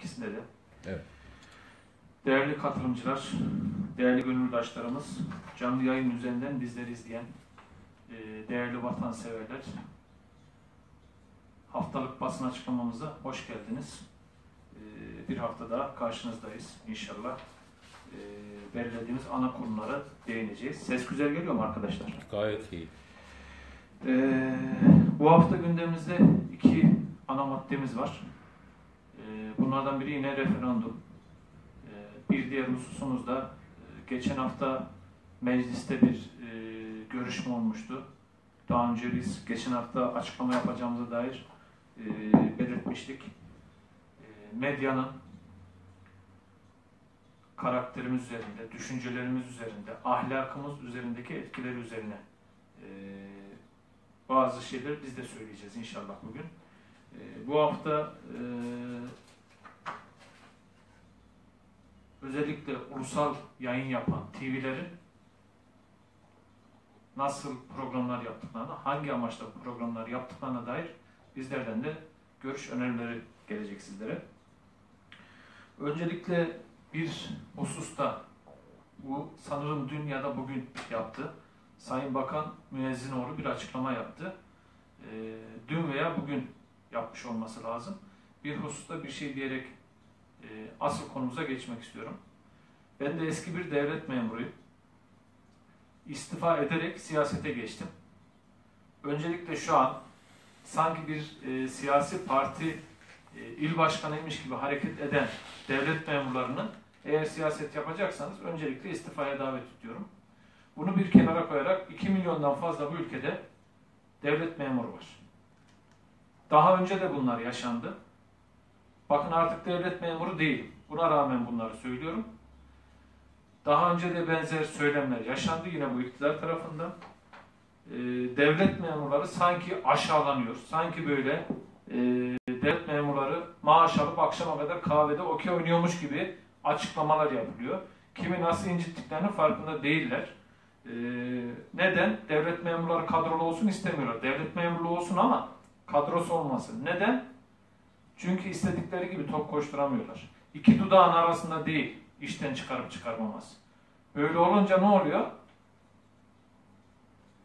ikisinde de. Evet. Değerli katılımcılar, değerli gönüldaşlarımız, canlı yayın üzerinden bizleri izleyen e, değerli vatanseverler, haftalık basın açıklamamıza hoş geldiniz. E, Bir hafta daha karşınızdayız inşallah. E, Belirlediğimiz ana konulara değineceğiz. Ses güzel geliyor mu arkadaşlar? Gayet iyi. Ee, bu hafta gündemimizde iki ana maddemiz var. Ee, bunlardan biri yine referandum. Ee, bir diğer hususumuz da e, geçen hafta mecliste bir e, görüşme olmuştu. Daha önce biz geçen hafta açıklama yapacağımıza dair e, belirtmiştik. Medyanın karakterimiz üzerinde, düşüncelerimiz üzerinde, ahlakımız üzerindeki etkileri üzerine bazı şeyler biz de söyleyeceğiz inşallah bugün. E, bu hafta e, özellikle ulusal yayın yapan TV'lerin nasıl programlar yaptıklarına, hangi amaçla programlar yaptıklarına dair bizlerden de görüş önerileri gelecek sizlere. Öncelikle bir hususta bu sanırım dün ya da bugün yaptı. Sayın Bakan Müezzinoğlu bir açıklama yaptı. Ee, dün veya bugün yapmış olması lazım. Bir hususta bir şey diyerek e, asıl konumuza geçmek istiyorum. Ben de eski bir devlet memuruyum. İstifa ederek siyasete geçtim. Öncelikle şu an sanki bir e, siyasi parti e, il başkanıymış gibi hareket eden devlet memurlarının eğer siyaset yapacaksanız öncelikle istifaya davet ediyorum. Bunu bir kenara koyarak 2 milyondan fazla bu ülkede devlet memuru var. Daha önce de bunlar yaşandı. Bakın artık devlet memuru değilim. Buna rağmen bunları söylüyorum. Daha önce de benzer söylemler yaşandı yine bu iktidar tarafından. Ee, devlet memurları sanki aşağılanıyor. Sanki böyle e, devlet memurları maaş alıp akşama kadar kahvede okey oynuyormuş gibi açıklamalar yapılıyor. Kimi nasıl incittiklerinin farkında değiller. Ee, neden? Devlet memurları kadrolu olsun istemiyorlar. Devlet memurluğu olsun ama kadrosu olmasın. Neden? Çünkü istedikleri gibi top koşturamıyorlar. İki dudağın arasında değil, işten çıkarıp çıkarmaması. Böyle olunca ne oluyor?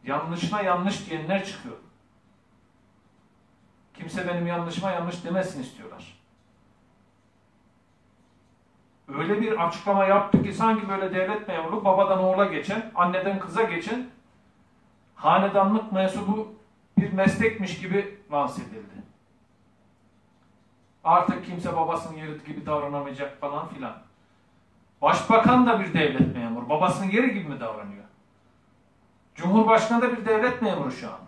Yanlışına yanlış diyenler çıkıyor. Kimse benim yanlışıma yanlış demesin istiyorlar. Öyle bir açıklama yaptı ki sanki böyle devlet memuru babadan oğula geçen, anneden kıza geçen hanedanlık mensubu bir meslekmiş gibi lanse edildi. Artık kimse babasının yeri gibi davranamayacak falan filan. Başbakan da bir devlet memuru. Babasının yeri gibi mi davranıyor? Cumhurbaşkanı da bir devlet memuru şu an.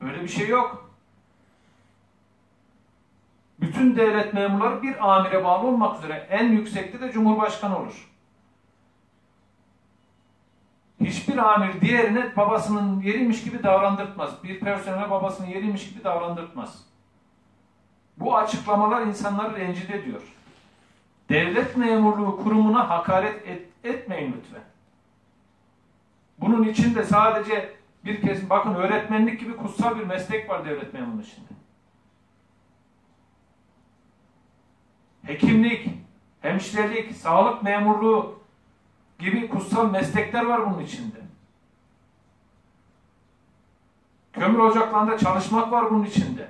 Öyle bir şey yok. Bütün devlet memurları bir amire bağlı olmak üzere en yüksekte de Cumhurbaşkanı olur. Hiçbir amir diğerine babasının yeriymiş gibi davrandırtmaz. Bir personele babasının yeriymiş gibi davrandırtmaz. Bu açıklamalar insanları rencide ediyor. Devlet memurluğu kurumuna hakaret et, etmeyin lütfen. Bunun içinde sadece bir kesim, bakın öğretmenlik gibi kutsal bir meslek var devlet memurunun içinde. Hekimlik, hemşirelik, sağlık memurluğu gibi kutsal meslekler var bunun içinde. Kömür ocaklarında çalışmak var bunun içinde.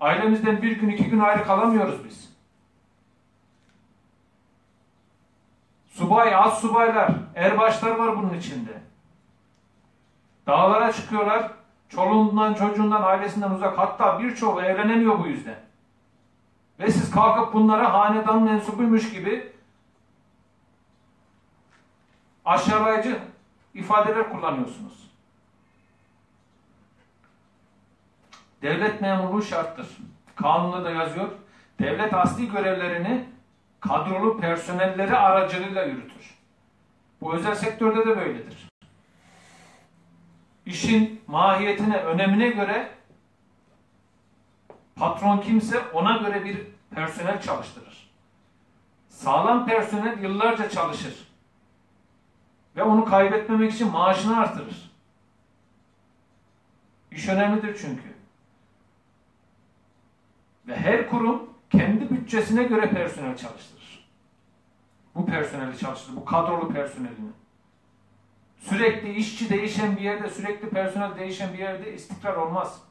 Ailemizden bir gün iki gün ayrı kalamıyoruz biz. Subay, az subaylar, erbaşlar var bunun içinde. Dağlara çıkıyorlar, çoluğundan, çocuğundan, ailesinden uzak. Hatta birçoğu evlenemiyor bu yüzden. Ve siz kalkıp bunlara hanedan mensubuymuş gibi aşağılayıcı ifadeler kullanıyorsunuz. Devlet memurluğu şarttır. Kanunda da yazıyor. Devlet asli görevlerini kadrolu personelleri aracılığıyla yürütür. Bu özel sektörde de böyledir. İşin mahiyetine, önemine göre patron kimse ona göre bir personel çalıştırır. Sağlam personel yıllarca çalışır. Ve onu kaybetmemek için maaşını artırır. İş önemlidir çünkü. Ve her kurum kendi bütçesine göre personel çalıştırır. Bu personeli çalıştırır, bu kadrolu personelini. Sürekli işçi değişen bir yerde, sürekli personel değişen bir yerde istikrar olmaz.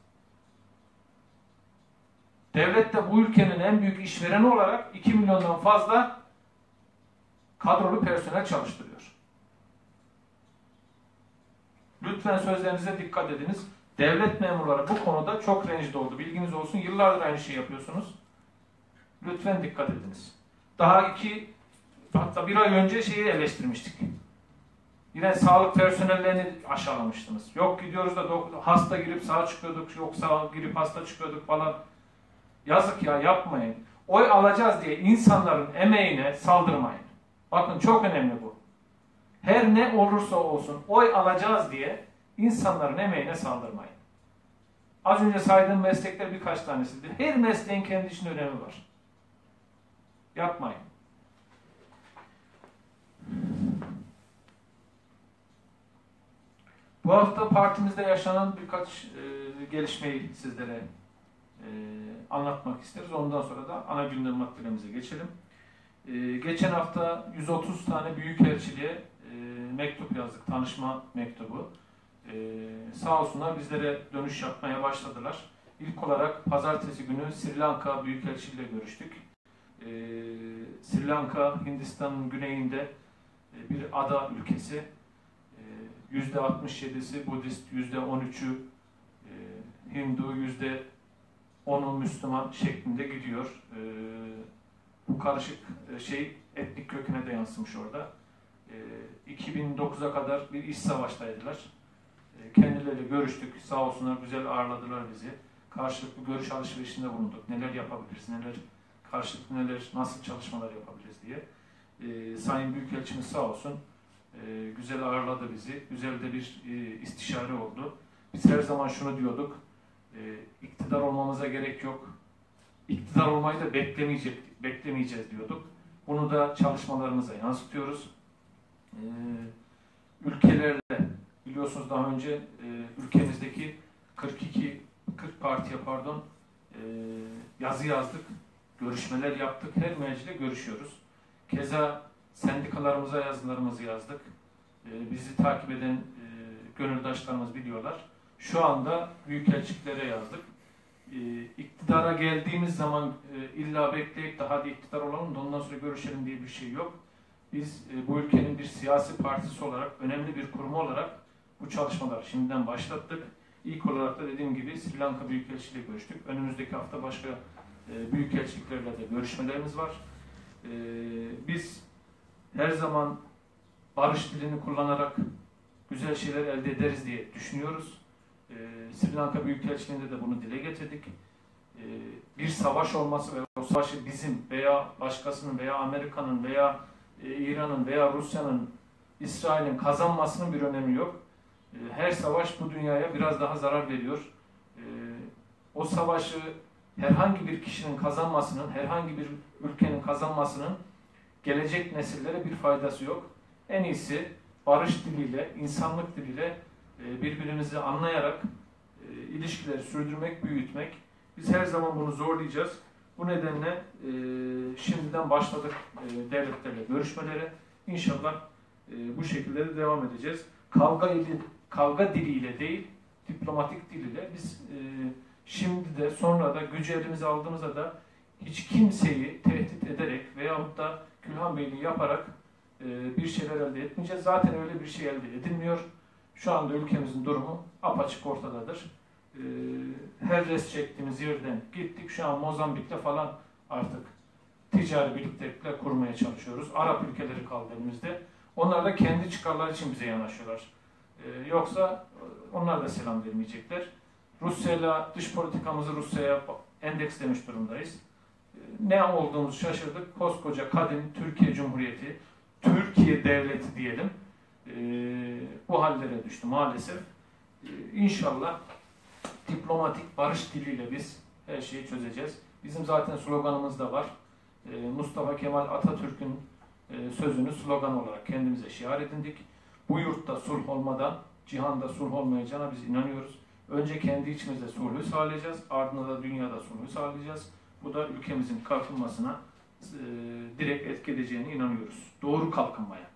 Devlet de bu ülkenin en büyük işvereni olarak 2 milyondan fazla kadrolu personel çalıştırıyor. Lütfen sözlerinize dikkat ediniz. Devlet memurları bu konuda çok rencide oldu. Bilginiz olsun. Yıllardır aynı şeyi yapıyorsunuz. Lütfen dikkat ediniz. Daha iki, hatta bir ay önce şeyi eleştirmiştik. Yine sağlık personellerini aşağılamıştınız. Yok gidiyoruz da hasta girip sağ çıkıyorduk, yok sağ girip hasta çıkıyorduk falan. Yazık ya yapmayın. Oy alacağız diye insanların emeğine saldırmayın. Bakın çok önemli bu. Her ne olursa olsun oy alacağız diye insanların emeğine saldırmayın. Az önce saydığım meslekler birkaç tanesiydi. Her mesleğin kendi içinde önemi var. Yapmayın. Bu hafta partimizde yaşanan birkaç e, gelişmeyi sizlere e, anlatmak isteriz. Ondan sonra da ana gündem maddelerimize geçelim. E, geçen hafta 130 tane büyükelçiliğe e, mektup yazdık, tanışma mektubu. E, sağ olsunlar bizlere dönüş yapmaya başladılar. İlk olarak pazartesi günü Sri Lanka Büyükelçiliğiyle görüştük. E, Sri Lanka, Hindistan'ın güneyinde e, bir ada ülkesi. %67'si Budist, %13'ü e, Hindu, %10'u Müslüman şeklinde gidiyor. E, bu karışık e, şey etnik köküne de yansımış orada. 2009'a kadar bir iş savaştaydılar. Kendileriyle görüştük. Sağ olsunlar güzel ağırladılar bizi. Karşılıklı görüş alışverişinde bulunduk. Neler yapabiliriz, neler karşılıklı neler, nasıl çalışmalar yapabiliriz diye. Sayın Büyükelçimiz sağ olsun e, güzel ağırladı bizi. Güzel de bir e, istişare oldu. Biz her zaman şunu diyorduk, e, iktidar olmamıza gerek yok. İktidar olmayı da beklemeyecek, beklemeyeceğiz diyorduk. Bunu da çalışmalarımıza yansıtıyoruz. E, ülkelerle, biliyorsunuz daha önce e, ülkemizdeki 42, 40 partiye pardon, e, yazı yazdık, görüşmeler yaptık, her meclisle görüşüyoruz. Keza Sendikalarımıza yazılarımızı yazdık. E, bizi takip eden e, gönüldaşlarımız biliyorlar. Şu anda büyükelçiliklere yazdık. E, iktidara geldiğimiz zaman e, illa bekleyip de hadi iktidar olalım da ondan sonra görüşelim diye bir şey yok. Biz e, bu ülkenin bir siyasi partisi olarak, önemli bir kurumu olarak bu çalışmaları şimdiden başlattık. İlk olarak da dediğim gibi Sri Lanka Büyükelçiliği görüştük. Önümüzdeki hafta başka e, büyükelçiliklerle de görüşmelerimiz var. E, biz her zaman barış dilini kullanarak güzel şeyler elde ederiz diye düşünüyoruz. Ee, Sri Lanka Büyükelçiliğinde de bunu dile getirdik. Bir savaş olması ve o savaşı bizim veya başkasının veya Amerika'nın veya e, İran'ın veya Rusya'nın, İsrail'in kazanmasının bir önemi yok. Ee, her savaş bu dünyaya biraz daha zarar veriyor. Ee, o savaşı herhangi bir kişinin kazanmasının, herhangi bir ülkenin kazanmasının gelecek nesillere bir faydası yok. En iyisi barış diliyle, insanlık diliyle e, birbirimizi anlayarak e, ilişkileri sürdürmek, büyütmek. Biz her zaman bunu zorlayacağız. Bu nedenle e, şimdiden başladık devletlerle görüşmelere. İnşallah bu şekilde de devam edeceğiz. Kavga, ili, kavga diliyle değil, diplomatik diliyle biz şimdi de sonra da gücü elimize aldığımızda da hiç kimseyi tehdit ederek veyahut da Gülhan Beyliği yaparak e, bir şeyler elde etmeyeceğiz. Zaten öyle bir şey elde edilmiyor. Şu anda ülkemizin durumu apaçık ortadadır. E, her res çektiğimiz yerden gittik. Şu an Mozambik'te falan artık ticari birliktelikler kurmaya çalışıyoruz. Arap ülkeleri kaldı elimizde. Onlar da kendi çıkarları için bize yanaşıyorlar. Ee, yoksa onlar da selam vermeyecekler. Rusya'yla dış politikamızı Rusya'ya endekslemiş durumdayız ne olduğumuzu şaşırdık. Koskoca kadim Türkiye Cumhuriyeti, Türkiye Devleti diyelim e, bu hallere düştü maalesef. E, inşallah diplomatik barış diliyle biz her şeyi çözeceğiz. Bizim zaten sloganımız da var. E, Mustafa Kemal Atatürk'ün e, sözünü slogan olarak kendimize şiar edindik. Bu yurtta sulh olmadan cihanda sulh olmayacağına biz inanıyoruz. Önce kendi içimizde sulhü sağlayacağız, ardından da dünyada sulhü sağlayacağız. Bu da ülkemizin kalkınmasına e, direkt etki edeceğine inanıyoruz. Doğru kalkınmaya.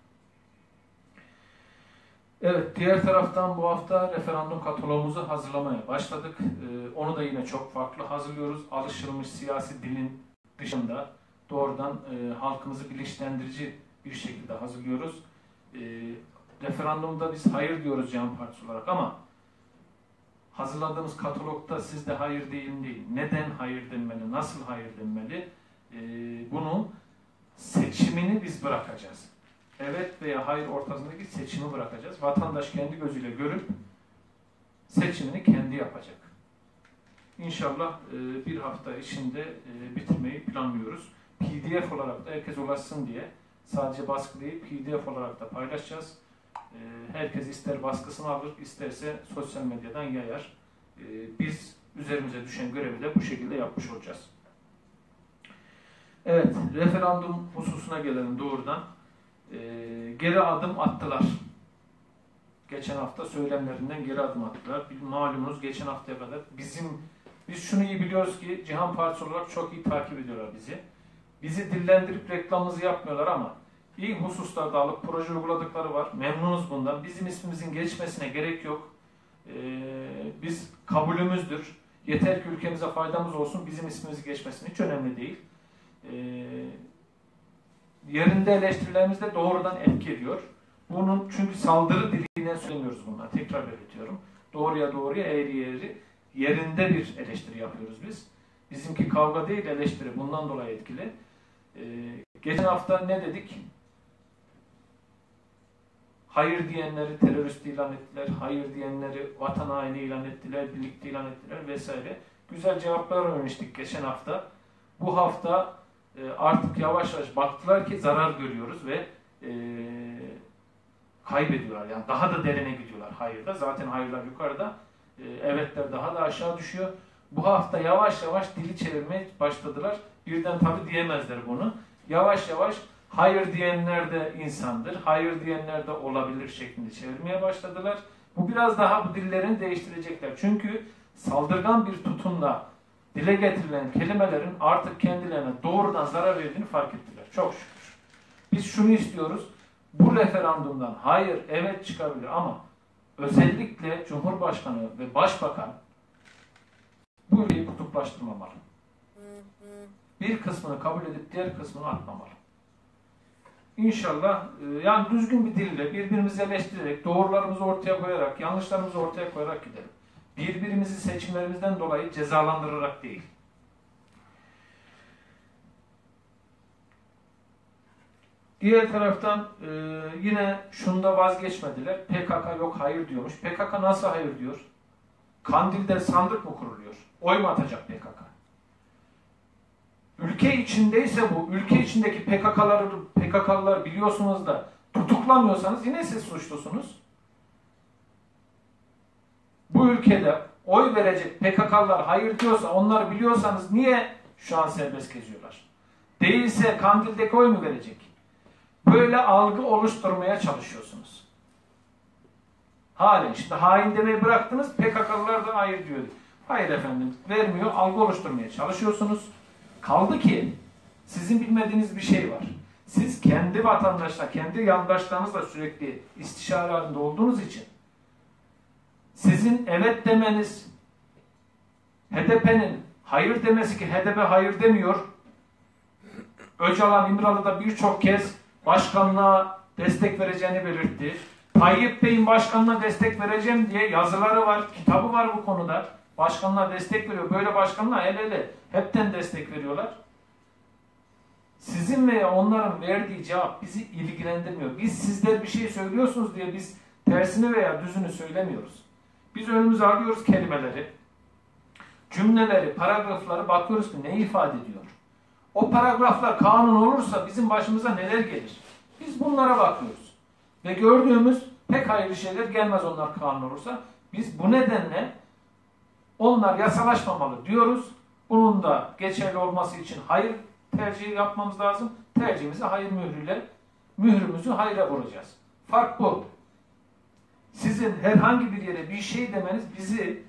Evet, diğer taraftan bu hafta referandum kataloğumuzu hazırlamaya başladık. Ee, onu da yine çok farklı hazırlıyoruz. Alışılmış siyasi dilin dışında doğrudan e, halkımızı bilinçlendirici bir şekilde hazırlıyoruz. E, referandumda biz hayır diyoruz Can Partisi olarak ama hazırladığımız katalogda sizde hayır değil değil. Neden hayır denmeli, nasıl hayır denmeli? E, bunun seçimini biz bırakacağız evet veya hayır ortasındaki seçimi bırakacağız. Vatandaş kendi gözüyle görüp seçimini kendi yapacak. İnşallah e, bir hafta içinde e, bitirmeyi planlıyoruz. PDF olarak da herkes ulaşsın diye sadece baskı değil PDF olarak da paylaşacağız. E, herkes ister baskısını alır, isterse sosyal medyadan yayar. Biz üzerimize düşen görevi de bu şekilde yapmış olacağız. Evet, referandum hususuna gelelim doğrudan e, geri adım attılar. Geçen hafta söylemlerinden geri adım attılar. Malumunuz geçen haftaya kadar bizim biz şunu iyi biliyoruz ki Cihan Partisi olarak çok iyi takip ediyorlar bizi. Bizi dillendirip reklamımızı yapmıyorlar ama iyi hususlarda alıp proje uyguladıkları var. Memnunuz bundan. Bizim ismimizin geçmesine gerek yok. Ee, biz kabulümüzdür. Yeter ki ülkemize faydamız olsun. Bizim ismimizi geçmesine hiç önemli değil. Ee, yerinde eleştirilerimiz de doğrudan etki ediyor. Bunun çünkü saldırı diliyle söylemiyoruz bunlar. Tekrar belirtiyorum. Doğruya doğruya eğri eğri yerinde bir eleştiri yapıyoruz biz. Bizimki kavga değil eleştiri. Bundan dolayı etkili. Ee, geçen hafta ne dedik? Hayır diyenleri terörist ilan ettiler. Hayır diyenleri vatan haini ilan ettiler. Birlikte ilan ettiler vesaire. Güzel cevaplar öğrenmiştik geçen hafta. Bu hafta e, artık yavaş yavaş baktılar ki zarar görüyoruz ve e, kaybediyorlar. Yani daha da derine gidiyorlar hayırda. Zaten hayırlar yukarıda. E, evetler daha da aşağı düşüyor. Bu hafta yavaş yavaş dili çevirmeye başladılar. Birden tabi diyemezler bunu. Yavaş yavaş hayır diyenler de insandır, hayır diyenler de olabilir şeklinde çevirmeye başladılar. Bu biraz daha bu dillerini değiştirecekler. Çünkü saldırgan bir tutumla dile getirilen kelimelerin artık kendilerine doğrudan zarar verdiğini fark ettiler. Çok şükür. Biz şunu istiyoruz. Bu referandumdan hayır, evet çıkabilir ama özellikle Cumhurbaşkanı ve Başbakan bu ülkeyi kutuplaştırmamalı. Bir kısmını kabul edip diğer kısmını atmamalı. İnşallah e, yani düzgün bir dille birbirimizi eleştirerek, doğrularımızı ortaya koyarak, yanlışlarımızı ortaya koyarak gidelim birbirimizi seçimlerimizden dolayı cezalandırarak değil. Diğer taraftan e, yine şunda vazgeçmediler. PKK yok hayır diyormuş. PKK nasıl hayır diyor? Kandil'de sandık mı kuruluyor? Oy mu atacak PKK? Ülke içindeyse bu, ülke içindeki PKK'ları PKK'lılar biliyorsunuz da tutuklamıyorsanız yine siz suçlusunuz bu ülkede oy verecek PKK'lar hayır diyorsa onları biliyorsanız niye şu an serbest geziyorlar? Değilse Kandil'deki oy mu verecek? Böyle algı oluşturmaya çalışıyorsunuz. Halen işte hain demeyi bıraktınız PKK'lılar da hayır diyor. Hayır efendim vermiyor algı oluşturmaya çalışıyorsunuz. Kaldı ki sizin bilmediğiniz bir şey var. Siz kendi vatandaşla, kendi yandaşlarınızla sürekli istişare halinde olduğunuz için sizin evet demeniz, HDP'nin hayır demesi ki HDP hayır demiyor. Öcalan İmralı'da birçok kez başkanlığa destek vereceğini belirtti. Tayyip Bey'in başkanına destek vereceğim diye yazıları var, kitabı var bu konuda. Başkanlığa destek veriyor. Böyle başkanlığa el ele hepten destek veriyorlar. Sizin veya onların verdiği cevap bizi ilgilendirmiyor. Biz sizler bir şey söylüyorsunuz diye biz tersini veya düzünü söylemiyoruz. Biz önümüze alıyoruz kelimeleri, cümleleri, paragrafları bakıyoruz ki ne ifade ediyor. O paragraflar kanun olursa bizim başımıza neler gelir? Biz bunlara bakıyoruz. Ve gördüğümüz pek hayırlı şeyler gelmez onlar kanun olursa. Biz bu nedenle onlar yasalaşmamalı diyoruz. Bunun da geçerli olması için hayır tercihi yapmamız lazım. Tercihimizi hayır mührüyle, mührümüzü hayra vuracağız. Fark bu sizin herhangi bir yere bir şey demeniz bizi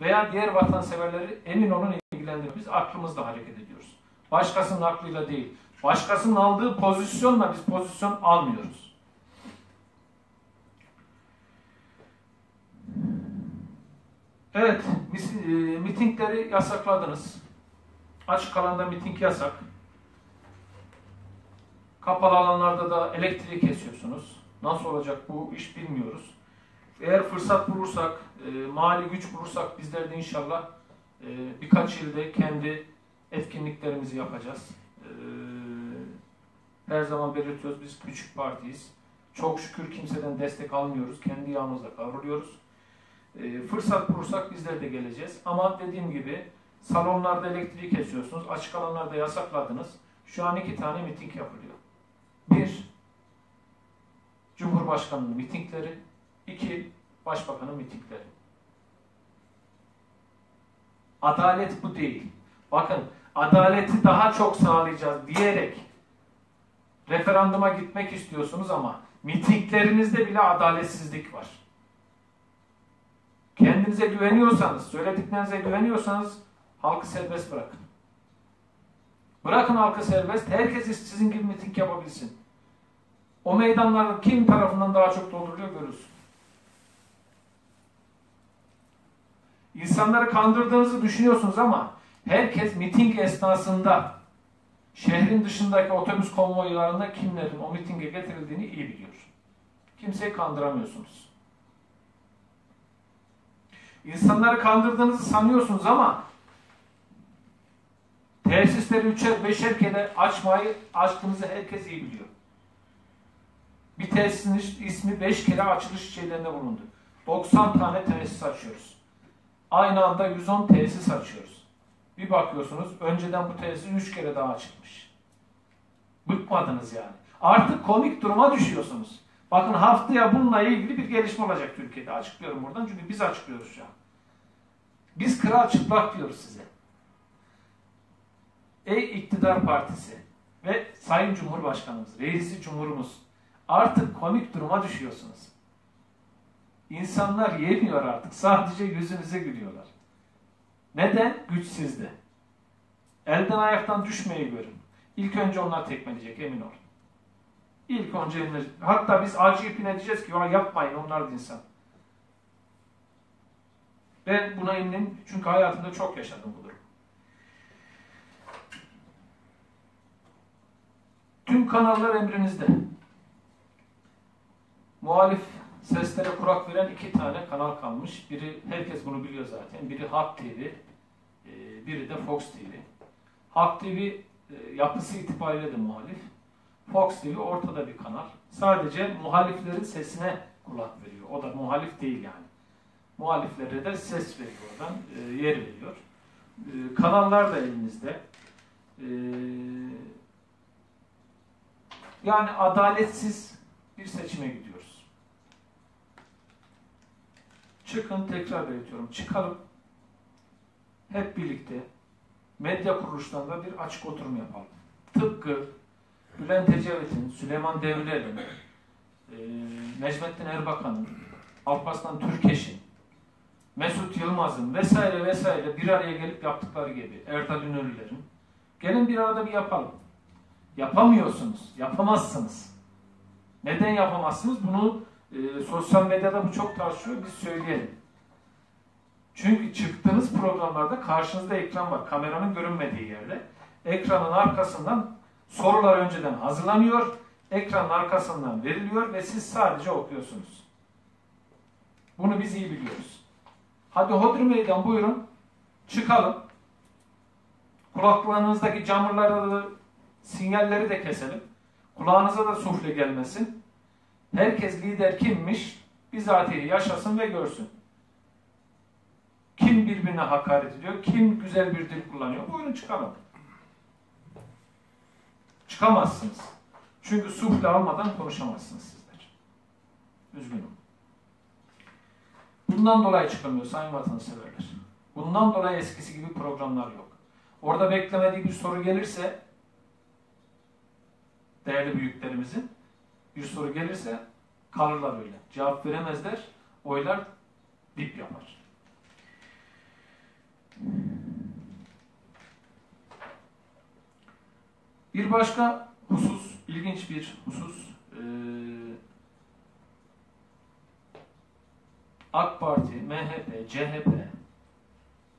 veya diğer vatanseverleri emin olun ilgilendiriyor. Biz aklımızla hareket ediyoruz. Başkasının aklıyla değil. Başkasının aldığı pozisyonla biz pozisyon almıyoruz. Evet, e, mitingleri yasakladınız. Açık alanda miting yasak. Kapalı alanlarda da elektriği kesiyorsunuz. Nasıl olacak bu iş bilmiyoruz. Eğer fırsat bulursak, e, mali güç bulursak bizler de inşallah e, birkaç yılda kendi etkinliklerimizi yapacağız. E, her zaman belirtiyoruz biz küçük partiyiz. Çok şükür kimseden destek almıyoruz. Kendi yağımızla kavruluyoruz. E, fırsat bulursak bizler de geleceğiz. Ama dediğim gibi salonlarda elektriği kesiyorsunuz. Açık alanlarda yasakladınız. Şu an iki tane miting yapılıyor. Bir, Cumhurbaşkanı'nın mitingleri. iki Başbakanın mitingleri. Adalet bu değil. Bakın, adaleti daha çok sağlayacağız diyerek referanduma gitmek istiyorsunuz ama mitinglerinizde bile adaletsizlik var. Kendinize güveniyorsanız, söylediklerinize güveniyorsanız halkı serbest bırakın. Bırakın halkı serbest, herkes sizin gibi miting yapabilsin. O meydanlar kim tarafından daha çok dolduruluyor görürsün. İnsanları kandırdığınızı düşünüyorsunuz ama herkes miting esnasında şehrin dışındaki otobüs konvoylarında kimlerin o mitinge getirildiğini iyi biliyor. Kimseyi kandıramıyorsunuz. İnsanları kandırdığınızı sanıyorsunuz ama tesisleri üçer beşer kere açmayı açtığınızı herkes iyi biliyor. Bir tesisin ismi beş kere açılış şeylerinde bulundu. 90 tane tesis açıyoruz. Aynı anda 110 tesis açıyoruz. Bir bakıyorsunuz önceden bu tesis 3 kere daha açılmış. Bıkmadınız yani. Artık komik duruma düşüyorsunuz. Bakın haftaya bununla ilgili bir gelişme olacak Türkiye'de. Açıklıyorum buradan çünkü biz açıklıyoruz şu an. Biz kral çıplak diyoruz size. Ey iktidar partisi ve Sayın Cumhurbaşkanımız, reisi cumhurumuz artık komik duruma düşüyorsunuz. İnsanlar yemiyor artık. Sadece yüzünüze gülüyorlar. Neden? Güç sizde. Elden ayaktan düşmeyi görün. İlk önce onlar tekmeleyecek emin olun. İlk önce hatta biz acı ipine diyeceğiz ki ya yapmayın onlar da insan. Ben buna eminim çünkü hayatımda çok yaşadım bu durum. Tüm kanallar emrinizde. Muhalif seslere kurak veren iki tane kanal kalmış. Biri, herkes bunu biliyor zaten. Biri Halk TV, e, biri de Fox TV. Halk TV e, yapısı itibariyle de muhalif. Fox TV ortada bir kanal. Sadece muhaliflerin sesine kulak veriyor. O da muhalif değil yani. Muhaliflere de ses veriyor oradan, e, yer veriyor. Kanallar da elinizde. Yani adaletsiz bir seçime gidiyor. Çıkın tekrar belirtiyorum. Çıkalım. Hep birlikte medya kuruluşlarında bir açık oturum yapalım. Tıpkı Bülent Ecevit'in, Süleyman Demirel'in, e, Necmettin Erbakan'ın, Alparslan Türkeş'in, Mesut Yılmaz'ın vesaire vesaire bir araya gelip yaptıkları gibi Erdal Ünlüler'in gelin bir arada bir yapalım. Yapamıyorsunuz, yapamazsınız. Neden yapamazsınız? Bunu e, sosyal medyada bu çok tartışıyor, biz söyleyelim. Çünkü çıktığınız programlarda karşınızda ekran var, kameranın görünmediği yerde. Ekranın arkasından sorular önceden hazırlanıyor, ekranın arkasından veriliyor ve siz sadece okuyorsunuz. Bunu biz iyi biliyoruz. Hadi Hodri Meydan buyurun, çıkalım. Kulaklarınızdaki camurları sinyalleri de keselim. Kulağınıza da sufle gelmesin. Herkes lider kimmiş? Bizatihi yaşasın ve görsün. Kim birbirine hakaret ediyor? Kim güzel bir dil kullanıyor? Buyurun çıkalım. Çıkamazsınız. Çünkü sufle almadan konuşamazsınız sizler. Üzgünüm. Bundan dolayı çıkamıyor sayın vatanseverler. Bundan dolayı eskisi gibi programlar yok. Orada beklemediği bir soru gelirse değerli büyüklerimizin bir soru gelirse kalırlar öyle. Cevap veremezler. Oylar dip yapar. Bir başka husus, ilginç bir husus. Ee, AK Parti, MHP, CHP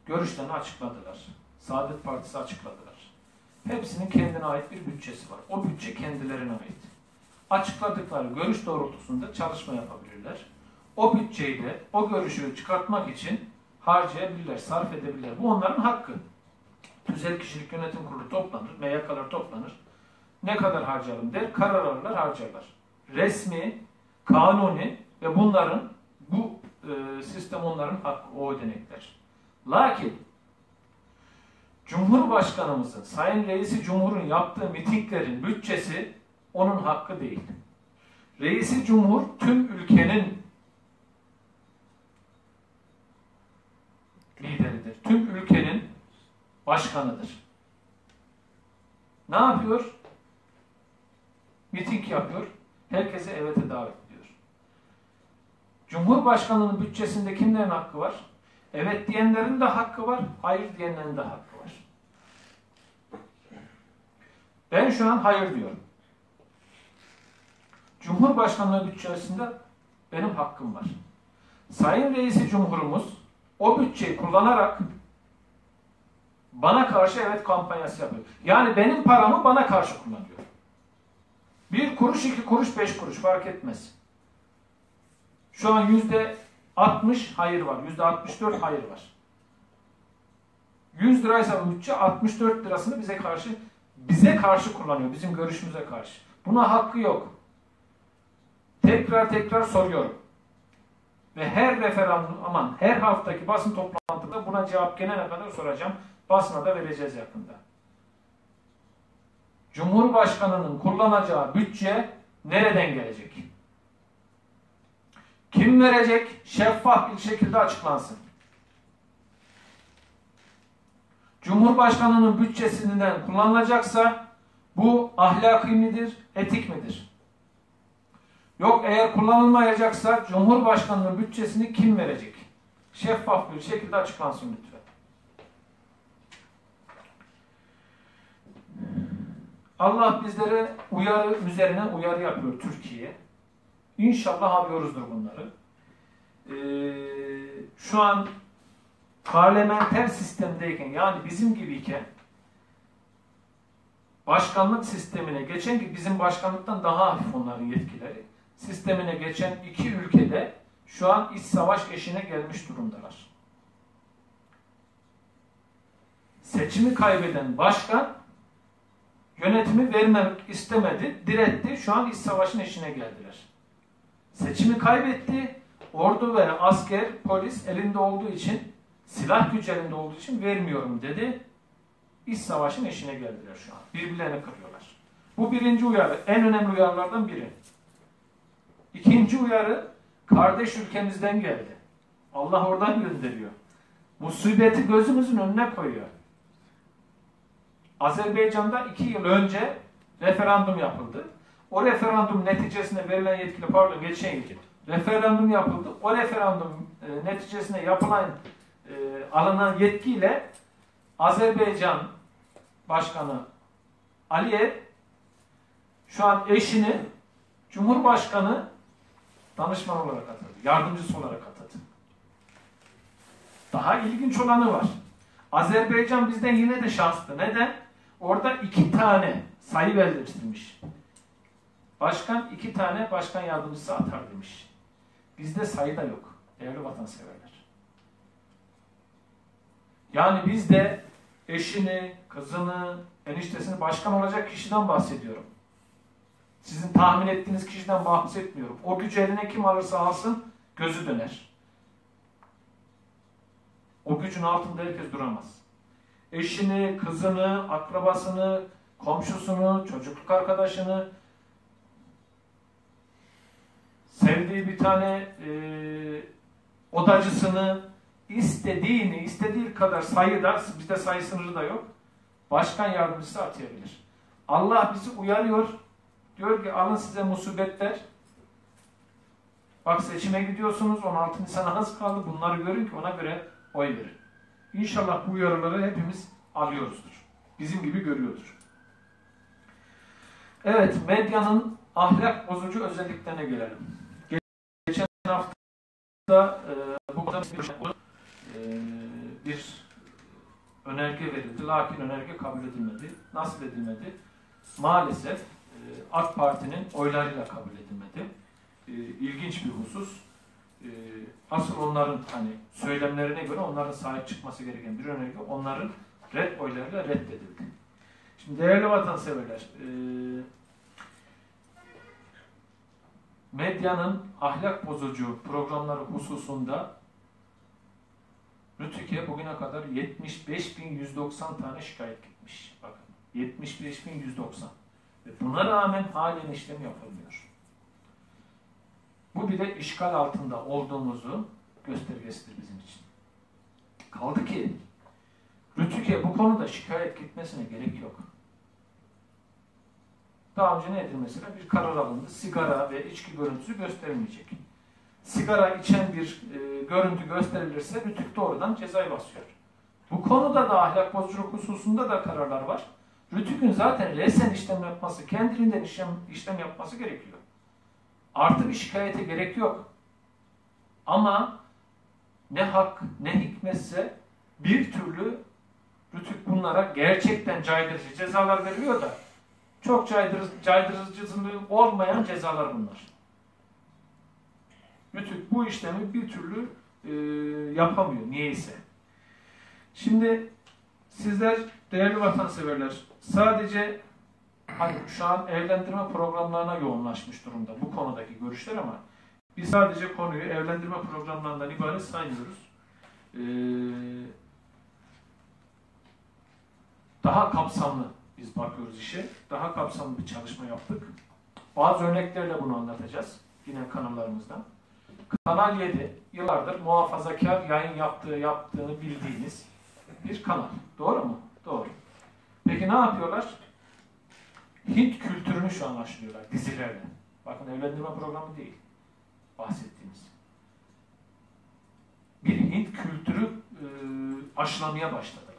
görüşlerini açıkladılar. Saadet Partisi açıkladılar. Hepsinin kendine ait bir bütçesi var. O bütçe kendilerine ait. Açıkladıkları görüş doğrultusunda çalışma yapabilirler. O bütçeyi de o görüşü çıkartmak için harcayabilirler, sarf edebilirler. Bu onların hakkı. Tüzel Kişilik Yönetim Kurulu toplanır, MYK'lar toplanır. Ne kadar harcayalım der, karar alırlar, harcarlar. Resmi, kanuni ve bunların bu e, sistem onların hakkı, o ödenekler. Lakin Cumhurbaşkanımızın, Sayın Reisi Cumhur'un yaptığı mitinglerin bütçesi onun hakkı değil. Reisi Cumhur tüm ülkenin lideridir. Tüm ülkenin başkanıdır. Ne yapıyor? Miting yapıyor. Herkese evete davet ediyor. Cumhurbaşkanının bütçesinde kimlerin hakkı var? Evet diyenlerin de hakkı var, hayır diyenlerin de hakkı var. Ben şu an hayır diyorum. Cumhurbaşkanlığı bütçesinde benim hakkım var. Sayın Reisi Cumhurumuz o bütçeyi kullanarak bana karşı evet kampanyası yapıyor. Yani benim paramı bana karşı kullanıyor. Bir kuruş, iki kuruş, beş kuruş fark etmez. Şu an yüzde 60 hayır var. Yüzde 64 hayır var. 100 liraysa bütçe 64 lirasını bize karşı bize karşı kullanıyor. Bizim görüşümüze karşı. Buna hakkı yok. Tekrar tekrar soruyorum. Ve her referandum aman her haftaki basın toplantısında buna cevap gelene kadar soracağım. Basına da vereceğiz yakında. Cumhurbaşkanının kullanacağı bütçe nereden gelecek? Kim verecek? Şeffaf bir şekilde açıklansın. Cumhurbaşkanının bütçesinden kullanılacaksa bu ahlaki midir, etik midir? Yok eğer kullanılmayacaksa Cumhurbaşkanının bütçesini kim verecek? Şeffaf bir şekilde açıklansın lütfen. Allah bizlere uyarı üzerine uyarı yapıyor Türkiye. İnşallah alıyoruzdur bunları. Ee, şu an parlamenter sistemdeyken yani bizim gibiyken başkanlık sistemine geçen ki bizim başkanlıktan daha hafif onların yetkileri sistemine geçen iki ülkede şu an iç savaş eşine gelmiş durumdalar. Seçimi kaybeden başkan yönetimi vermemek istemedi, diretti. Şu an iç savaşın eşine geldiler. Seçimi kaybetti. Ordu ve asker, polis elinde olduğu için, silah gücü elinde olduğu için vermiyorum dedi. İç savaşın eşine geldiler şu an. Birbirlerini kırıyorlar. Bu birinci uyarı. En önemli uyarılardan biri. İkinci uyarı kardeş ülkemizden geldi. Allah oradan gönderiyor. Musibeti gözümüzün önüne koyuyor. Azerbaycan'da iki yıl önce referandum yapıldı. O referandum neticesinde verilen yetkili pardon geçen yıl referandum yapıldı. O referandum e, neticesinde yapılan e, alınan yetkiyle Azerbaycan Başkanı Aliyev şu an eşini Cumhurbaşkanı danışman olarak atadı. Yardımcısı olarak atadı. Daha ilginç olanı var. Azerbaycan bizden yine de şanslı. Neden? Orada iki tane sayı belirtilmiş. Başkan iki tane başkan yardımcısı atar demiş. Bizde sayı da yok. Değerli vatanseverler. Yani bizde eşini, kızını, eniştesini başkan olacak kişiden bahsediyorum. Sizin tahmin ettiğiniz kişiden bahsetmiyorum. O gücü eline kim alırsa alsın gözü döner. O gücün altında herkes duramaz. Eşini, kızını, akrabasını, komşusunu, çocukluk arkadaşını, sevdiği bir tane e, odacısını, istediğini, istediği kadar sayıda, bizde sayı sınırı da yok, başkan yardımcısı atayabilir. Allah bizi uyarıyor, Diyor ki alın size musibetler. Bak seçime gidiyorsunuz 16 Nisan az kaldı. Bunları görün ki ona göre oy verin. İnşallah bu uyarıları hepimiz alıyoruzdur. Bizim gibi görüyordur. Evet, medyanın ahlak bozucu özelliklerine gelelim. Geçen hafta e, bu konuda bir, e, bir önerge verildi. Lakin önerge kabul edilmedi. Nasıl edilmedi? Maalesef AK Parti'nin oylarıyla kabul edilmedi. E, ilginç bir husus. E, asıl onların hani söylemlerine göre onların sahip çıkması gereken bir önerge onların red oylarıyla reddedildi. Şimdi değerli vatanseverler, medyanın ahlak bozucu programları hususunda Rütük'e bugüne kadar 75.190 tane şikayet gitmiş. Bakın 75.190. Ve buna rağmen halen işlem yapılmıyor. Bu bir de işgal altında olduğumuzu göstergesidir bizim için. Kaldı ki Rütük'e bu konuda şikayet gitmesine gerek yok. Daha önce neydi mesela? Bir karar alındı. Sigara ve içki görüntüsü gösterilmeyecek. Sigara içen bir e, görüntü gösterilirse Rütük doğrudan cezayı basıyor. Bu konuda da ahlak bozuculuk hususunda da kararlar var. Rütük'ün zaten resen işlem yapması, kendiliğinden işlem, işlem yapması gerekiyor. Artı bir şikayete gerek yok. Ama ne hak ne hikmetse bir türlü Rütük bunlara gerçekten caydırıcı cezalar veriyor da çok caydırıcı, caydırıcılığı olmayan cezalar bunlar. Rütük bu işlemi bir türlü e, yapamıyor. Niyeyse. Şimdi sizler değerli vatanseverler sadece hani şu an evlendirme programlarına yoğunlaşmış durumda bu konudaki görüşler ama biz sadece konuyu evlendirme programlarından ibaret saymıyoruz. Ee, daha kapsamlı biz bakıyoruz işe. Daha kapsamlı bir çalışma yaptık. Bazı örneklerle bunu anlatacağız. Yine kanallarımızdan. Kanal 7 yıllardır muhafazakar yayın yaptığı yaptığını bildiğiniz bir kanal. Doğru mu? Doğru. Peki ne yapıyorlar? Hint kültürünü şu an aşılıyorlar dizilerle. Bakın evlendirme programı değil bahsettiğimiz. Bir Hint kültürü e, aşılamaya başladılar.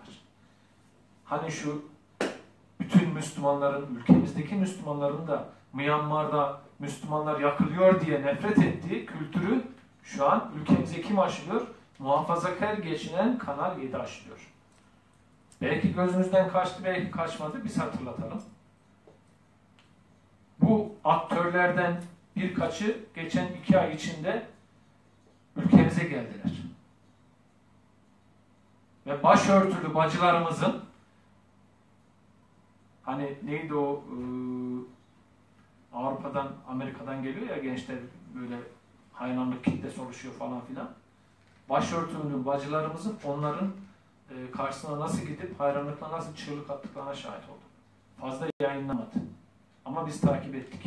Hani şu bütün Müslümanların, ülkemizdeki Müslümanların da Myanmar'da Müslümanlar yakılıyor diye nefret ettiği kültürü şu an ülkemize kim aşılıyor? Muhafazakar geçinen Kanal 7 aşılıyor. Belki gözümüzden kaçtı, belki kaçmadı. Biz hatırlatalım. Bu aktörlerden birkaçı geçen iki ay içinde ülkemize geldiler. Ve başörtülü bacılarımızın hani neydi o e, Avrupa'dan, Amerika'dan geliyor ya gençler böyle hayranlık kitlesi oluşuyor falan filan. Başörtülü bacılarımızın onların e, karşısına nasıl gidip hayranlıkla nasıl çığlık attıklarına şahit oldum. Fazla yayınlamadı. Ama biz takip ettik.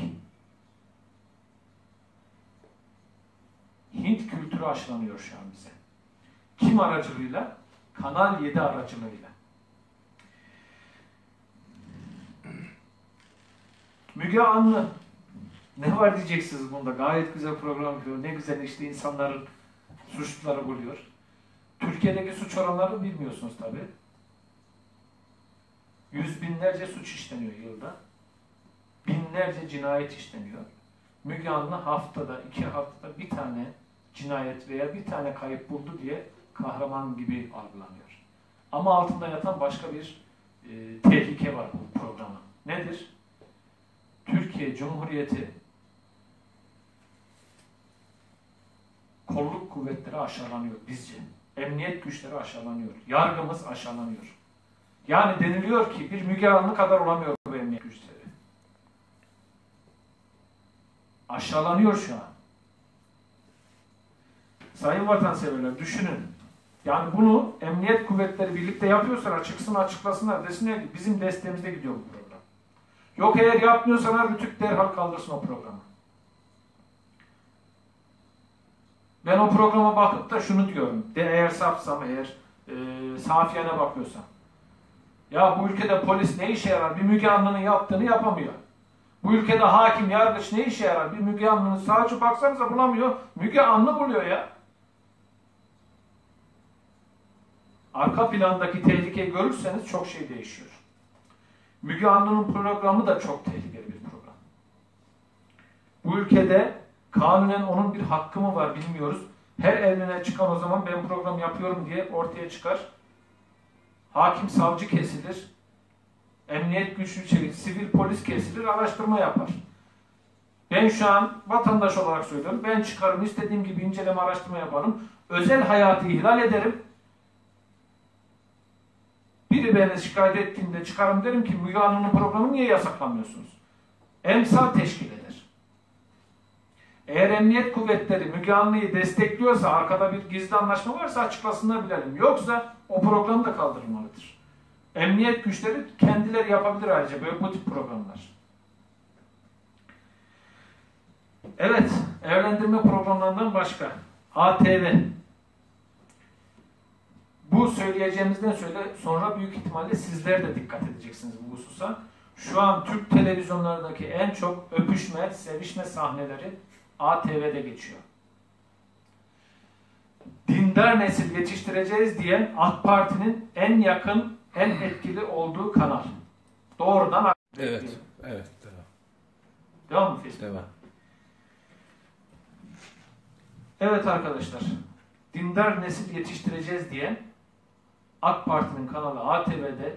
Hint kültürü aşılanıyor şu an bize. Kim aracılığıyla? Kanal 7 aracılığıyla. Müge Anlı. Ne var diyeceksiniz bunda? Gayet güzel program yapıyor. Ne güzel işte insanların suçluları buluyor. Türkiye'deki suç oranları bilmiyorsunuz tabi. Yüz binlerce suç işleniyor yılda. Binlerce cinayet işleniyor. Müge Anlı haftada, iki haftada bir tane cinayet veya bir tane kayıp buldu diye kahraman gibi algılanıyor. Ama altında yatan başka bir e, tehlike var bu programın. Nedir? Türkiye Cumhuriyeti kolluk kuvvetleri aşağılanıyor bizce. Emniyet güçleri aşağılanıyor. Yargımız aşağılanıyor. Yani deniliyor ki bir Müge Anlı kadar olamıyor bu emniyet güçleri. Aşağılanıyor şu an. Sayın vatanseverler düşünün. Yani bunu emniyet kuvvetleri birlikte yapıyorsalar çıksın açıklasınlar desinler ki bizim desteğimizde gidiyor bu program. Yok eğer yapmıyorsalar Rütük derhal kaldırsın o programı. Ben o programa bakıp da şunu diyorum. De eğer safsam eğer e, safiyene bakıyorsam. Ya bu ülkede polis ne işe yarar? Bir Müge Anlı'nın yaptığını yapamıyor. Bu ülkede hakim, yargıç ne işe yarar? Bir Müge Anlı'nın savcı baksanıza bulamıyor. Müge Anlı buluyor ya. Arka plandaki tehlikeyi görürseniz çok şey değişiyor. Müge Anlı'nın programı da çok tehlikeli bir program. Bu ülkede kanunen onun bir hakkı mı var bilmiyoruz. Her eline çıkan o zaman ben program yapıyorum diye ortaya çıkar. Hakim savcı kesilir. Emniyet güçlü çekilir. Sivil polis kesilir. Araştırma yapar. Ben şu an vatandaş olarak söylüyorum. Ben çıkarım istediğim gibi inceleme araştırma yaparım. Özel hayatı ihlal ederim. Biri beni şikayet ettiğinde çıkarım derim ki Müge Anlı'nın programı niye yasaklamıyorsunuz? Emsal teşkil eder. Eğer emniyet kuvvetleri Müge Anlı'yı destekliyorsa, arkada bir gizli anlaşma varsa açıklasınlar bilelim. Yoksa o program da kaldırılmalıdır. Emniyet güçleri kendileri yapabilir ayrıca böyle bu tip programlar. Evet, evlendirme programlarından başka. ATV. Bu söyleyeceğimizden söyle sonra büyük ihtimalle sizler de dikkat edeceksiniz bu hususa. Şu an Türk televizyonlarındaki en çok öpüşme, sevişme sahneleri ATV'de geçiyor. Dindar nesil yetiştireceğiz diyen AK Parti'nin en yakın, en etkili olduğu kanal. Doğrudan Evet, evet. Devam. Devam mı Facebook? Devam. Evet arkadaşlar, dindar nesil yetiştireceğiz diyen AK Parti'nin kanalı ATV'de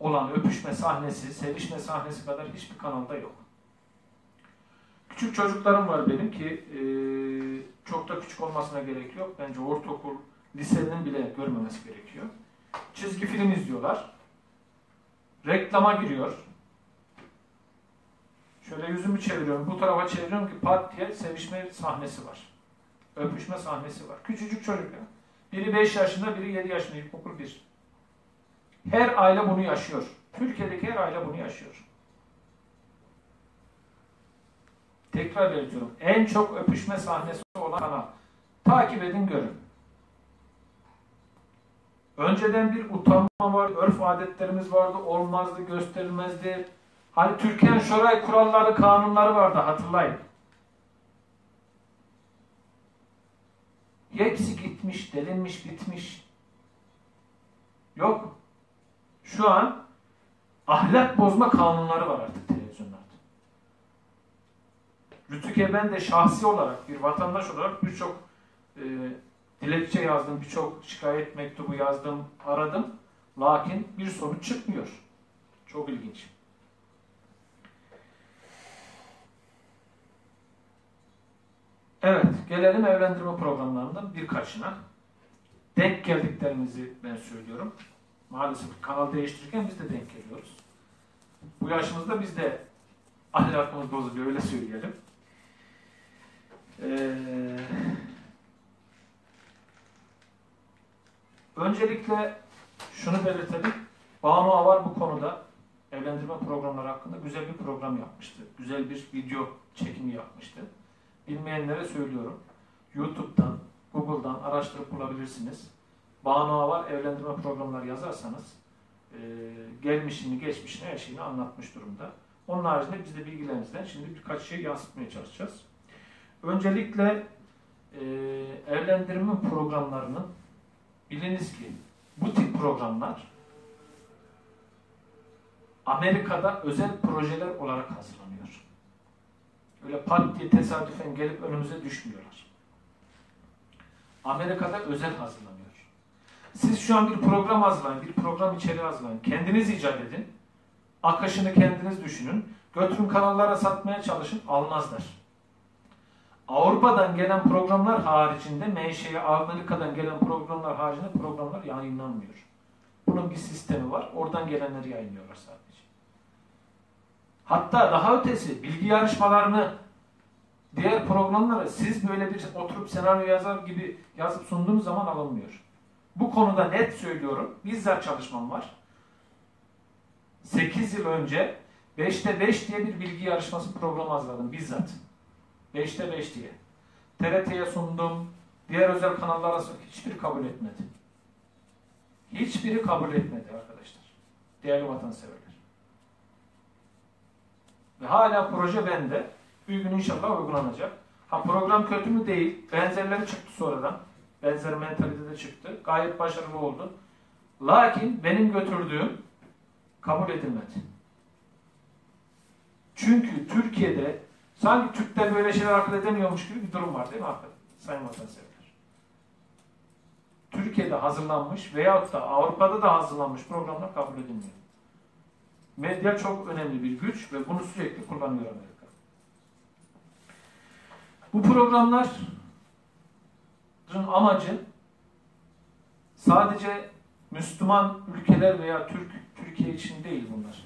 olan öpüşme sahnesi, sevişme sahnesi kadar hiçbir kanalda yok. Küçük çocuklarım var benim ki e, çok da küçük olmasına gerek yok. Bence ortaokul, lisenin bile görmemesi gerekiyor. Çizgi film izliyorlar. Reklama giriyor. Şöyle yüzümü çeviriyorum, bu tarafa çeviriyorum ki pat diye sevişme sahnesi var. Öpüşme sahnesi var. Küçücük çocuk ya. Biri 5 yaşında, biri 7 yaşında, ilkokul 1. Her aile bunu yaşıyor. Türkiye'deki her aile bunu yaşıyor. Tekrar ediyorum. En çok öpüşme sahnesi olan kanal. Takip edin görün. Önceden bir utanma var, örf adetlerimiz vardı, olmazdı, gösterilmezdi. Hani Türkiye'nin şoray kuralları, kanunları vardı hatırlayın. Hepsi gitmiş, delinmiş, bitmiş. Yok. Şu an ahlak bozma kanunları var artık. Rütük'e ben de şahsi olarak, bir vatandaş olarak birçok e, dilekçe yazdım, birçok şikayet mektubu yazdım, aradım. Lakin bir sonuç çıkmıyor. Çok ilginç. Evet, gelelim evlendirme programlarından birkaçına. Denk geldiklerimizi ben söylüyorum. Maalesef kanal değiştirirken biz de denk geliyoruz. Bu yaşımızda biz de ahlakımız bozuluyor, öyle söyleyelim. Ee, öncelikle şunu belirtelim. Banu Avar bu konuda evlendirme programları hakkında güzel bir program yapmıştı. Güzel bir video çekimi yapmıştı. Bilmeyenlere söylüyorum. YouTube'dan, Google'dan araştırıp bulabilirsiniz. Banu Avar evlendirme programları yazarsanız e, gelmişini, geçmişini, her şeyini anlatmış durumda. Onun haricinde biz de bilgilerimizden şimdi birkaç şey yansıtmaya çalışacağız. Öncelikle e, evlendirme programlarının biliniz ki bu tip programlar Amerika'da özel projeler olarak hazırlanıyor. Öyle pat diye tesadüfen gelip önümüze düşmüyorlar. Amerika'da özel hazırlanıyor. Siz şu an bir program hazırlayın, bir program içeriği hazırlayın. Kendiniz icat edin. Akışını kendiniz düşünün. Götürün kanallara satmaya çalışın. Almazlar. Avrupa'dan gelen programlar haricinde, menşeye Amerika'dan gelen programlar haricinde programlar yayınlanmıyor. Bunun bir sistemi var. Oradan gelenleri yayınlıyorlar sadece. Hatta daha ötesi bilgi yarışmalarını diğer programlara siz böyle bir oturup senaryo yazar gibi yazıp sunduğunuz zaman alınmıyor. Bu konuda net söylüyorum. Bizzat çalışmam var. 8 yıl önce 5'te 5 diye bir bilgi yarışması programı hazırladım bizzat. 5'te 5 diye. TRT'ye sundum. Diğer özel kanallara sundum. Hiçbiri kabul etmedi. Hiçbiri kabul etmedi arkadaşlar. Değerli vatanseverler. Ve hala proje bende. Bir gün inşallah uygulanacak. Ha program kötü mü değil. Benzerleri çıktı sonradan. Benzer mentalite de çıktı. Gayet başarılı oldu. Lakin benim götürdüğüm kabul edilmedi. Çünkü Türkiye'de Sanki Türkler böyle şeyler akıl edemiyormuş gibi bir durum var değil mi arkadaşlar? Sayın vatanseverler. Türkiye'de hazırlanmış veyahut da Avrupa'da da hazırlanmış programlar kabul edilmiyor. Medya çok önemli bir güç ve bunu sürekli kullanıyor Amerika. Bu programların amacı sadece Müslüman ülkeler veya Türk Türkiye için değil bunlar.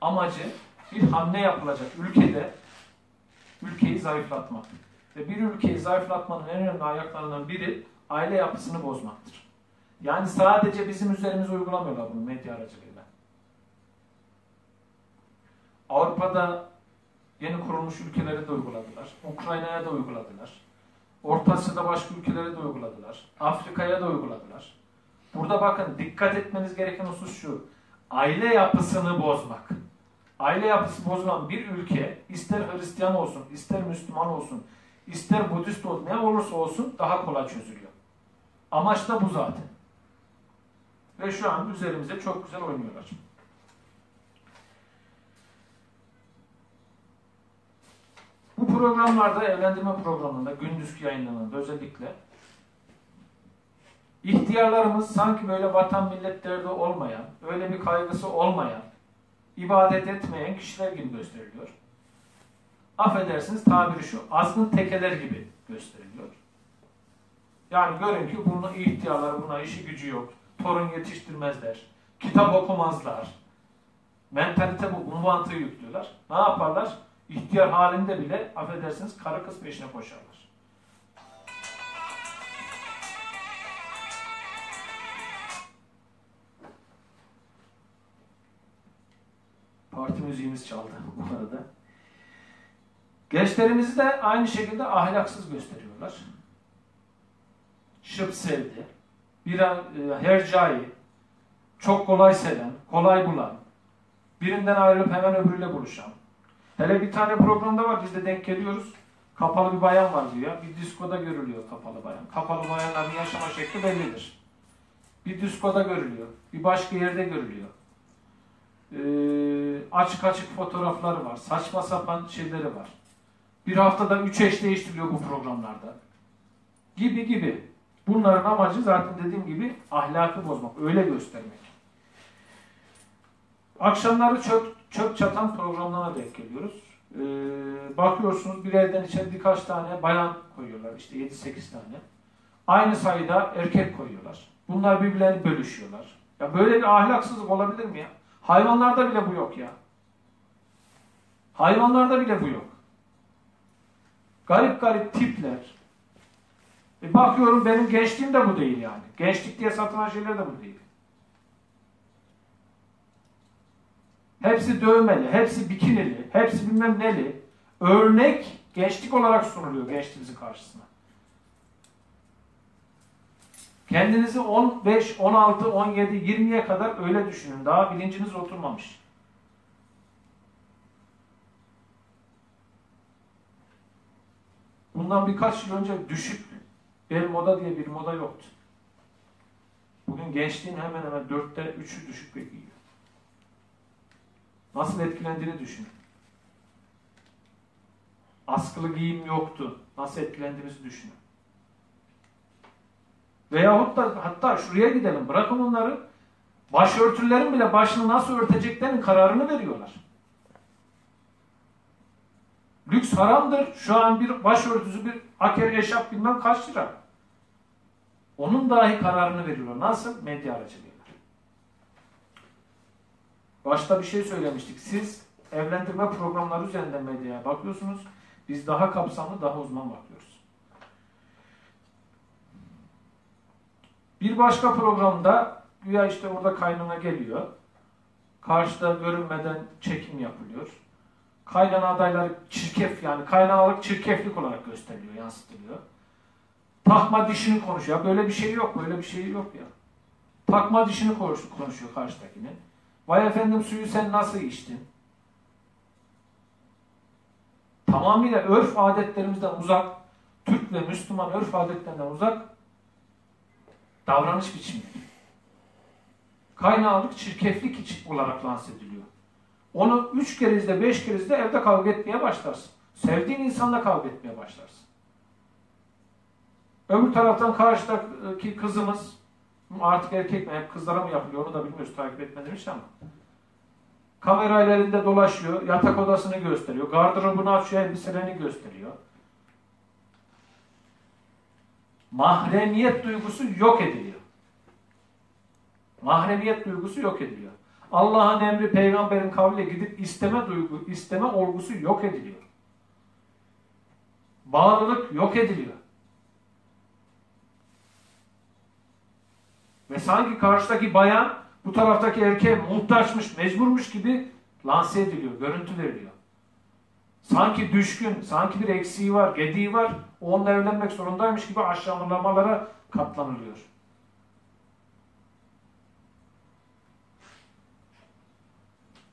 Amacı bir hamle yapılacak ülkede ülkeyi zayıflatmak. Ve bir ülkeyi zayıflatmanın en önemli ayaklarından biri aile yapısını bozmaktır. Yani sadece bizim üzerimize uygulamıyorlar bunu medya aracılığıyla. Avrupa'da yeni kurulmuş ülkelere de uyguladılar. Ukrayna'ya da uyguladılar. Orta Asya'da başka ülkelere de uyguladılar. Afrika'ya da uyguladılar. Burada bakın dikkat etmeniz gereken husus şu. Aile yapısını bozmak. Aile yapısı bozulan bir ülke ister Hristiyan olsun, ister Müslüman olsun, ister Budist olsun, ne olursa olsun daha kolay çözülüyor. Amaç da bu zaten. Ve şu an üzerimize çok güzel oynuyorlar. Bu programlarda, evlendirme programında, gündüzki yayınlarında özellikle ihtiyarlarımız sanki böyle vatan millet derdi olmayan, öyle bir kaygısı olmayan, ibadet etmeyen kişiler gibi gösteriliyor. Affedersiniz tabiri şu, azgın tekeler gibi gösteriliyor. Yani görün ki bunun ihtiyarlar, buna işi gücü yok. Torun yetiştirmezler. Kitap okumazlar. Mentalite bu, bu mantığı yüklüyorlar. Ne yaparlar? İhtiyar halinde bile affedersiniz karı kız peşine koşarlar. Parti müziğimiz çaldı bu arada. Gençlerimizi de aynı şekilde ahlaksız gösteriyorlar. Şıp sevdi. Bir e, hercai, çok kolay seven, kolay bulan, birinden ayrılıp hemen öbürüyle buluşan. Hele bir tane programda var biz de denk geliyoruz. Kapalı bir bayan var diyor. Bir diskoda görülüyor kapalı bayan. Kapalı bayanların yaşama şekli bellidir. Bir diskoda görülüyor. Bir başka yerde görülüyor. Ee, açık açık fotoğrafları var. Saçma sapan şeyleri var. Bir haftada üç eş değiştiriliyor bu programlarda. Gibi gibi. Bunların amacı zaten dediğim gibi ahlakı bozmak, öyle göstermek. Akşamları çöp, çöp çatan programlara denk geliyoruz. Ee, bakıyorsunuz bir evden içeri birkaç tane bayan koyuyorlar, işte 7-8 tane. Aynı sayıda erkek koyuyorlar. Bunlar birbirlerini bölüşüyorlar. Ya böyle bir ahlaksızlık olabilir mi ya? Hayvanlarda bile bu yok ya. Hayvanlarda bile bu yok. Garip garip tipler, e bakıyorum benim gençliğim de bu değil yani. Gençlik diye satılan şeyler de bu değil. Hepsi dövmeli, hepsi bikinili, hepsi bilmem neli. Örnek gençlik olarak sunuluyor gençliğimizin karşısına. Kendinizi 15, 16, 17, 20'ye kadar öyle düşünün. Daha bilinciniz oturmamış. Bundan birkaç yıl önce düşük Bel moda diye bir moda yoktu. Bugün gençliğin hemen hemen dörtte üçü düşük giyiyor. Nasıl etkilendiğini düşünün. Askılı giyim yoktu. Nasıl etkilendiğimizi düşünün. Veyahut da hatta şuraya gidelim. Bırakın onları. Başörtülerin bile başını nasıl örteceklerin kararını veriyorlar. Lüks haramdır. Şu an bir başörtüsü, bir aker eşap bilmem kaç lira. Onun dahi kararını veriyorlar. Nasıl? Medya aracılığıyla. Başta bir şey söylemiştik. Siz evlendirme programları üzerinden medyaya bakıyorsunuz. Biz daha kapsamlı, daha uzman bakıyoruz. Bir başka programda güya işte orada kaynana geliyor. Karşıda görünmeden çekim yapılıyor kaynana adayları çirkef yani kaynanalık çirkeflik olarak gösteriliyor, yansıtılıyor. Takma dişini konuşuyor. Böyle bir şey yok, böyle bir şey yok ya. Takma dişini konuşuyor karşıdakini. Vay efendim suyu sen nasıl içtin? Tamamıyla örf adetlerimizden uzak, Türk ve Müslüman örf adetlerinden uzak davranış biçimi. Kaynağılık çirkeflik olarak lanse ediliyor. Onu üç kere izle, beş kere izle evde kavga etmeye başlarsın. Sevdiğin insanla kavga etmeye başlarsın. Öbür taraftan karşıdaki kızımız artık erkek mi hep kızlara mı yapılıyor onu da bilmiyoruz takip etmediğim için ama kamera elinde dolaşıyor, yatak odasını gösteriyor, gardırobunu açıyor, elbiselerini gösteriyor. Mahremiyet duygusu yok ediliyor. Mahremiyet duygusu yok ediliyor. Allah'ın emri peygamberin kavliyle gidip isteme duygu, isteme olgusu yok ediliyor. Bağlılık yok ediliyor. Ve sanki karşıdaki bayan bu taraftaki erkeğe muhtaçmış, mecburmuş gibi lanse ediliyor, görüntü veriliyor. Sanki düşkün, sanki bir eksiği var, gediği var, onunla evlenmek zorundaymış gibi aşağılamalara katlanılıyor.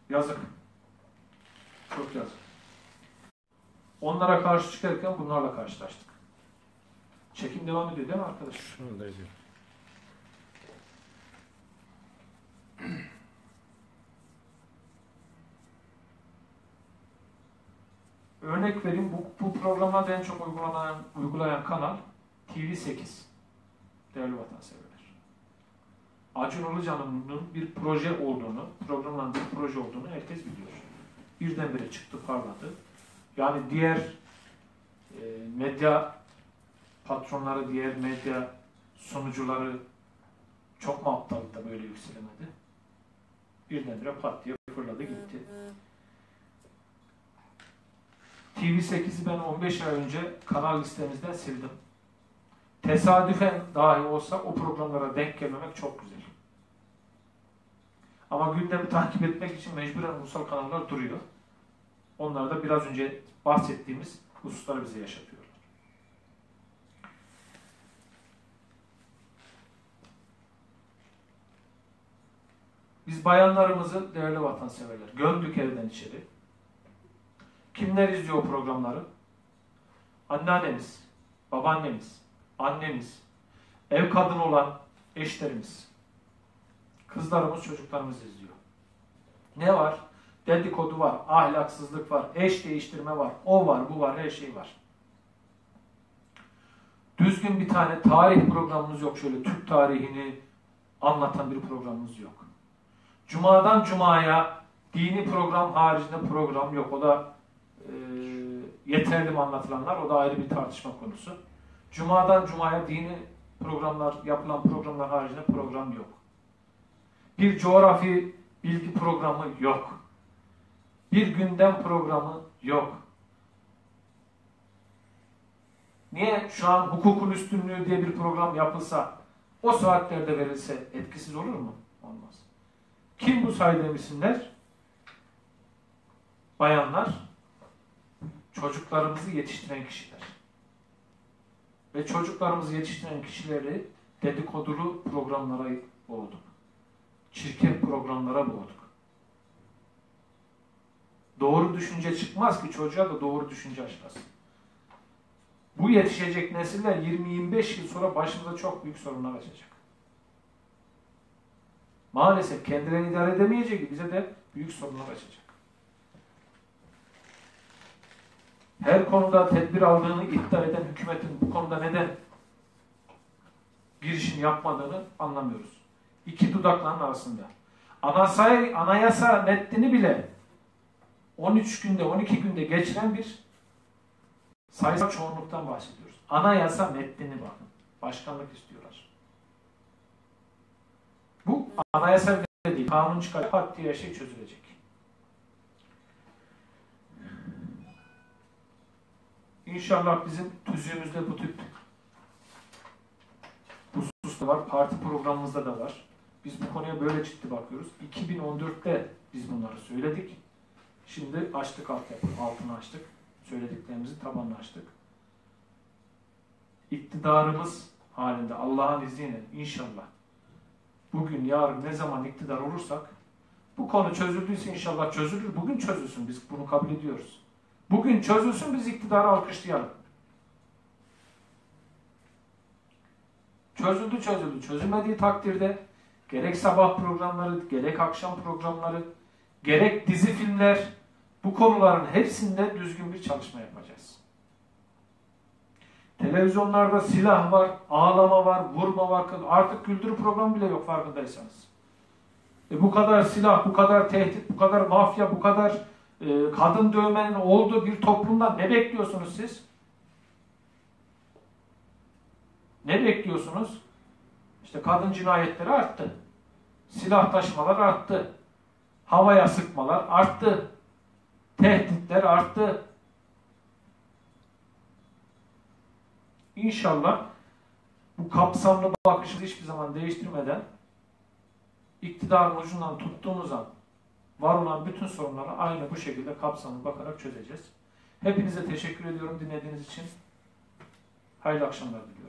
Yazık. Çok yazık. Onlara karşı çıkarken bunlarla karşılaştık. Çekim devam ediyor değil mi arkadaşlar? Şunu da ediyor. Örnek vereyim bu, bu programlarda en çok uygulanan, uygulayan kanal TV8. Değerli vatanseverler. Acun Ilıcalı'nın bir proje olduğunu, programın bir proje olduğunu herkes biliyor. Birdenbire çıktı parladı. Yani diğer e, medya patronları, diğer medya sunucuları çok mu aptaldı da böyle yükselemedi? Birdenbire pat diye fırladı gitti. TV8'i ben 15 ay önce kanal listemizden sildim. Tesadüfen dahi olsa o programlara denk gelmemek çok güzel. Ama gündemi takip etmek için mecburen ulusal kanallar duruyor. Onlar da biraz önce bahsettiğimiz hususları bize yaşatıyorlar. Biz bayanlarımızı değerli vatanseverler gömdük evden içeri. Kimler izliyor programları? Anneannemiz, babaannemiz, annemiz, ev kadını olan eşlerimiz, kızlarımız, çocuklarımız izliyor. Ne var? Dedikodu var, ahlaksızlık var, eş değiştirme var, o var, bu var, her şey var. Düzgün bir tane tarih programımız yok. Şöyle Türk tarihini anlatan bir programımız yok. Cuma'dan Cuma'ya dini program haricinde program yok. O da e, yeterli mi anlatılanlar? O da ayrı bir tartışma konusu. Cuma'dan Cuma'ya dini programlar, yapılan programlar haricinde program yok. Bir coğrafi bilgi programı yok. Bir gündem programı yok. Niye şu an hukukun üstünlüğü diye bir program yapılsa, o saatlerde verilse etkisiz olur mu? Olmaz. Kim bu saydığım isimler? Bayanlar, çocuklarımızı yetiştiren kişiler. Ve çocuklarımızı yetiştiren kişileri dedikodulu programlara boğduk. Çirkef programlara boğduk. Doğru düşünce çıkmaz ki çocuğa da doğru düşünce aşılasın. Bu yetişecek nesiller 20-25 yıl sonra başımıza çok büyük sorunlar açacak. Maalesef kendilerini idare edemeyecek bize de büyük sorunlar açacak. Her konuda tedbir aldığını iddia eden hükümetin bu konuda neden girişim yapmadığını anlamıyoruz. İki dudakların arasında. Anasay, anayasa metnini bile 13 günde, 12 günde geçiren bir sayısal çoğunluktan bahsediyoruz. Anayasa metnini bakın. Başkanlık istiyorlar. Bu anayasa değil. Kanun çıkar, pat diye şey çözülecek. İnşallah bizim tüzüğümüzde bu tip husus da var. Parti programımızda da var. Biz bu konuya böyle ciddi bakıyoruz. 2014'te biz bunları söyledik. Şimdi açtık altyapı, altını açtık. Söylediklerimizi tabanını açtık. İktidarımız halinde Allah'ın izniyle inşallah bugün, yarın ne zaman iktidar olursak bu konu çözüldüyse inşallah çözülür. Bugün çözülsün. Biz bunu kabul ediyoruz. Bugün çözülsün biz iktidarı alkışlayalım. Çözüldü çözüldü. Çözülmediği takdirde gerek sabah programları, gerek akşam programları, gerek dizi filmler, Bu konuların hepsinde düzgün bir çalışma yapacağız. Televizyonlarda silah var, ağlama var, vurma var. Artık güldürü programı bile yok farkındaysanız. E bu kadar silah, bu kadar tehdit, bu kadar mafya, bu kadar e, kadın dövmenin olduğu bir toplumdan ne bekliyorsunuz siz? Ne bekliyorsunuz? İşte kadın cinayetleri arttı. Silah taşımalar arttı. Havaya sıkmalar arttı. Tehditler arttı. İnşallah bu kapsamlı bakışı hiçbir zaman değiştirmeden iktidarın ucundan tuttuğumuz an var olan bütün sorunları aynı bu şekilde kapsamlı bakarak çözeceğiz. Hepinize teşekkür ediyorum dinlediğiniz için. Hayırlı akşamlar diliyorum.